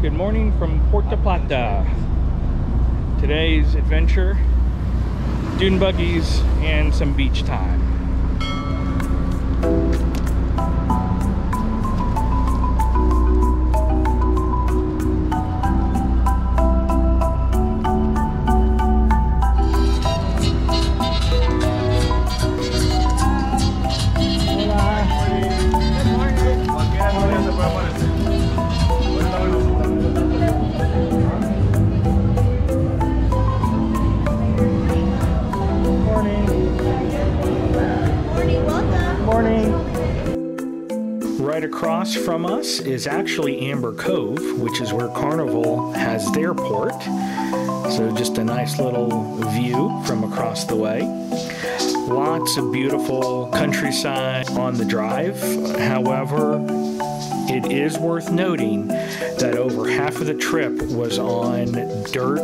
Good morning from Puerto Plata. Today's adventure, dune buggies and some beach time. Right across from us is actually Amber Cove, which is where Carnival has their port. So just a nice little view from across the way. Lots of beautiful countryside on the drive. However, it is worth noting that over half of the trip was on dirt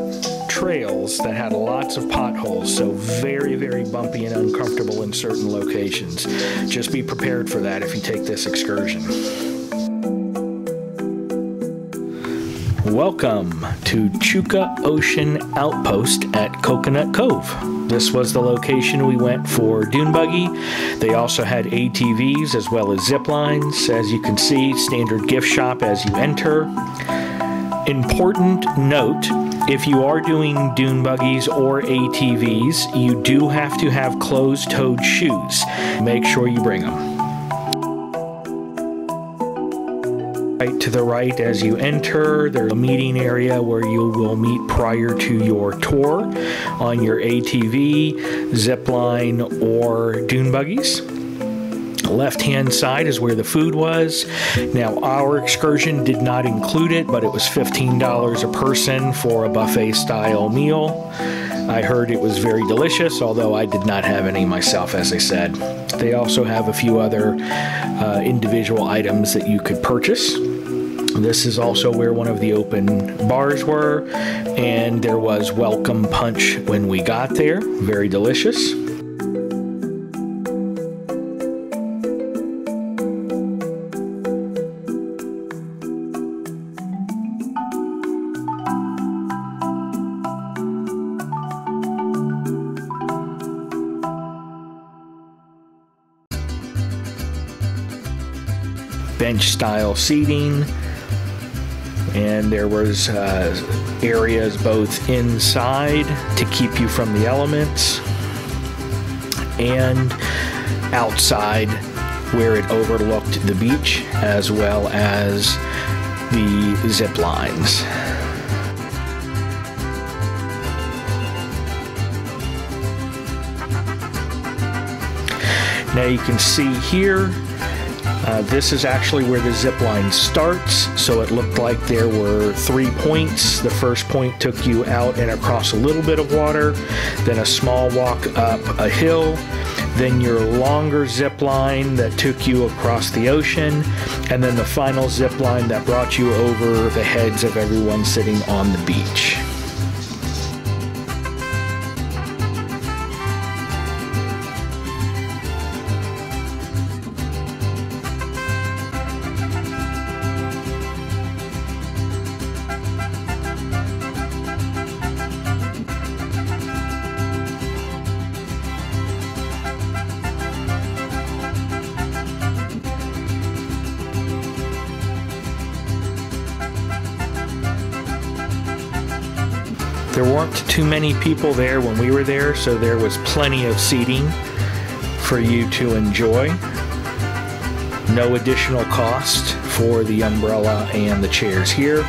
trails that had lots of potholes, so very, very bumpy and uncomfortable in certain locations. Just be prepared for that if you take this excursion. Welcome to Chukka Ocean Outpost at Coconut Cove. This was the location we went for dune buggy. They also had ATVs as well as zip lines. As you can see, standard gift shop as you enter. Important note if you are doing dune buggies or ATVs, you do have to have closed toed shoes. Make sure you bring them. Right to the right as you enter, there's a meeting area where you will meet prior to your tour on your ATV, zip line, or dune buggies left hand side is where the food was. Now, our excursion did not include it, but it was $15 a person for a buffet style meal. I heard it was very delicious, although I did not have any myself, as I said. They also have a few other uh, individual items that you could purchase. This is also where one of the open bars were, and there was welcome punch when we got there. Very delicious. Bench style seating and there was uh, areas both inside to keep you from the elements and outside where it overlooked the beach as well as the zip lines. Now you can see here uh, this is actually where the zip line starts, so it looked like there were three points. The first point took you out and across a little bit of water, then a small walk up a hill, then your longer zip line that took you across the ocean, and then the final zip line that brought you over the heads of everyone sitting on the beach. There weren't too many people there when we were there, so there was plenty of seating for you to enjoy. No additional cost for the umbrella and the chairs here.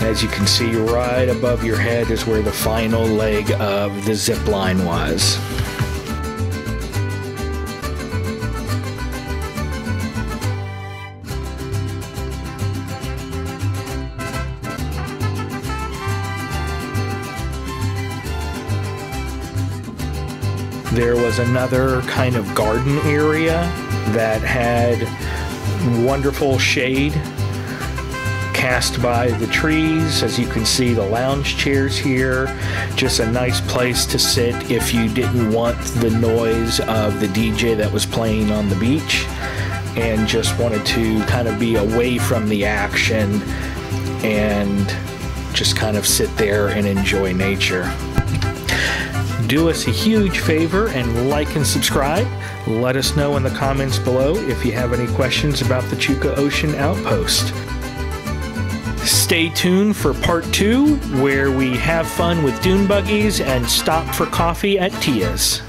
As you can see, right above your head is where the final leg of the zip line was. There was another kind of garden area that had wonderful shade cast by the trees. As you can see, the lounge chairs here. Just a nice place to sit if you didn't want the noise of the DJ that was playing on the beach and just wanted to kind of be away from the action and just kind of sit there and enjoy nature. Do us a huge favor and like and subscribe. Let us know in the comments below if you have any questions about the Chukka Ocean Outpost. Stay tuned for part two, where we have fun with dune buggies and stop for coffee at Tia's.